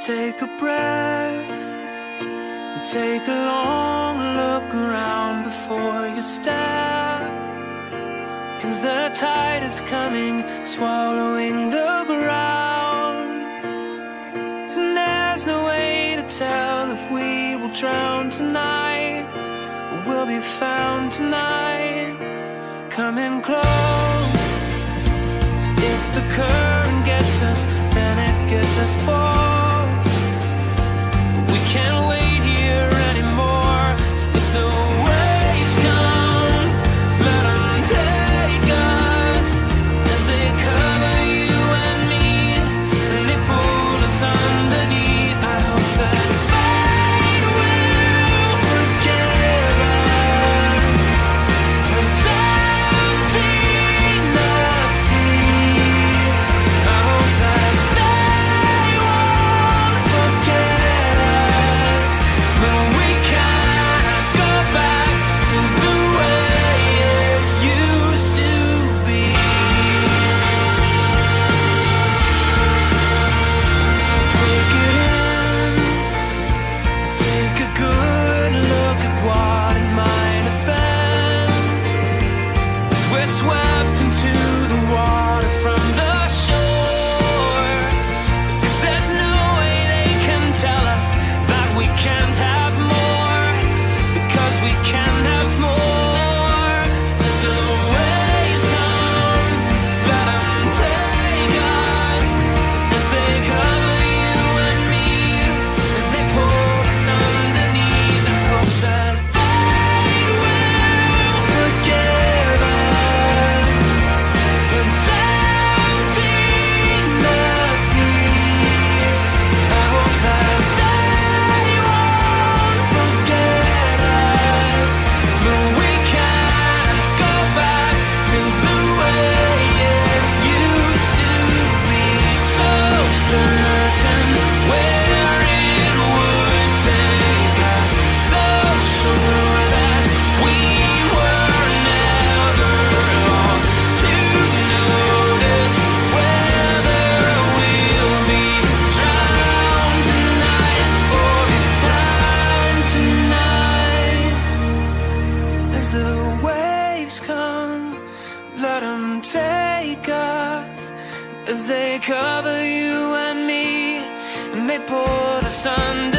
Take a breath, take a long look around before you step. Cause the tide is coming, swallowing the ground. And there's no way to tell if we will drown tonight, or we'll be found tonight. Coming close, if the current gets us, then it gets us both. let them take us as they cover you and me and they pull us under.